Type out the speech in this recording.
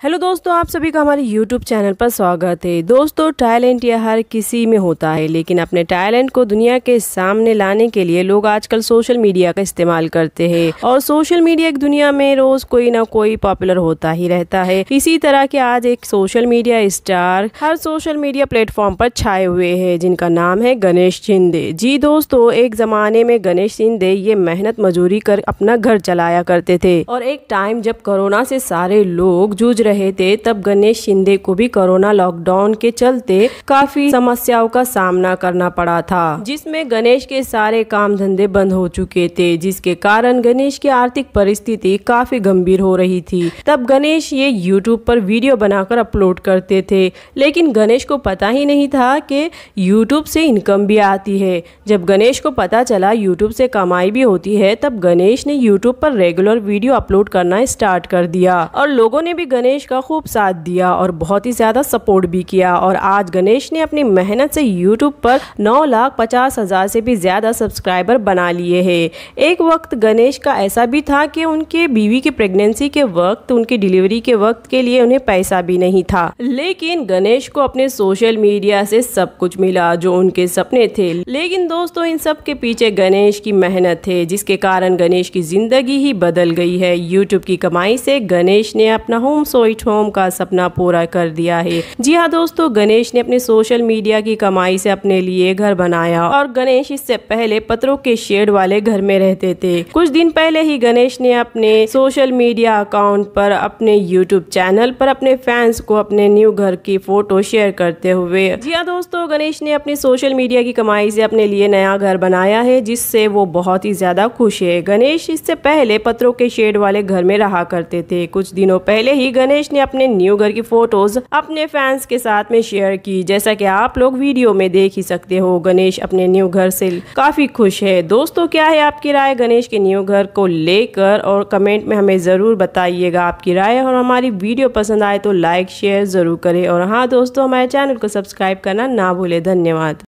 Hello दोस्तों, आप सभी का हमारे यूट्यूब चैनल पर स्वागत है। दोस्तों टैलेंट यह हर किसी में होता है, लेकिन अपने टैलेंट को दुनिया के सामने लाने के लिए लोग आजकल सोशल मीडिया का इस्तेमाल करते हैं। और सोशल मीडिया की दुनिया में रोज कोई ना कोई पॉपुलर होता ही रहता है। इसी तरह के आज एक सोशल मीडिया स्टार हर सोशल मीडिया प्लेटफॉर्म पर छाए हुए है, जिनका नाम है गणेश शिंदे। जी दोस्तों, एक जमाने में गणेश शिंदे ये मेहनत मजूरी कर अपना घर चलाया करते थे। और एक टाइम जब कोरोना से सारे लोग जूझ रहे थे, तब गणेश शिंदे को भी कोरोना लॉकडाउन के चलते काफ़ी समस्याओं का सामना करना पड़ा था, जिसमें गणेश के सारे काम धंधे बंद हो चुके थे, जिसके कारण गणेश की आर्थिक परिस्थिति काफ़ी गंभीर हो रही थी। तब गणेश ये यूट्यूब पर वीडियो बनाकर अपलोड करते थे, लेकिन गणेश को पता ही नहीं था कि यूट्यूब से इनकम भी आती है। जब गणेश को पता चला यूट्यूब से कमाई भी होती है, तब गणेश ने यूट्यूब पर रेगुलर वीडियो अपलोड करना स्टार्ट कर दिया और लोगों ने भी गणेश का खूब साथ दिया और बहुत ही ज़्यादा सपोर्ट भी किया। और आज गणेश ने अपनी मेहनत से यूट्यूब पर नौ लाख पचास हज़ार से भी ज़्यादा सब्सक्राइबर बना लिए हैं। एक वक्त गणेश का ऐसा भी था कि उनके बीवी की प्रेगनेंसी के वक्त, उनकी डिलीवरी के वक्त के लिए उन्हें पैसा भी नहीं था। लेकिन गणेश को अपने सोशल मीडिया से सब कुछ मिला, जो उनके सपने थे। लेकिन दोस्तों, इन सब के पीछे गणेश की मेहनत है, जिसके कारण गणेश की ज़िंदगी ही बदल गई है। यूट्यूब की कमाई से गणेश ने अपना होम सोइट होम होम का सपना पूरा कर दिया है। जी हाँ दोस्तों, गणेश ने अपने सोशल मीडिया की कमाई से अपने लिए घर बनाया और गणेश इससे पहले पत्रों के शेड वाले घर में रहते थे। कुछ दिन पहले ही गणेश ने अपने सोशल मीडिया अकाउंट पर अपने यूट्यूब चैनल पर अपने फैंस को अपने न्यू घर की फ़ोटो शेयर करते हुए, जी हाँ दोस्तों, गणेश ने अपनी सोशल मीडिया की कमाई से अपने लिए नया घर बनाया है, जिससे वो बहुत ही ज़्यादा खुश है। गणेश इससे पहले पत्रों के शेड वाले घर में रहा करते थे। कुछ दिनों पहले ही गणेश ने अपने अपने न्यू घर की फ़ोटोज़ अपने फैंस के साथ में शेयर की, जैसा कि आप लोग वीडियो में देख ही सकते हो। गणेश अपने न्यू घर से काफ़ी खुश है। दोस्तों, क्या है आपकी राय गणेश के न्यू घर को लेकर? और कमेंट में हमें ज़रूर बताइएगा आपकी राय। और हमारी वीडियो पसंद आए तो लाइक, शेयर ज़रूर करें। और हाँ दोस्तों, हमारे चैनल को सब्सक्राइब करना ना भूले। धन्यवाद।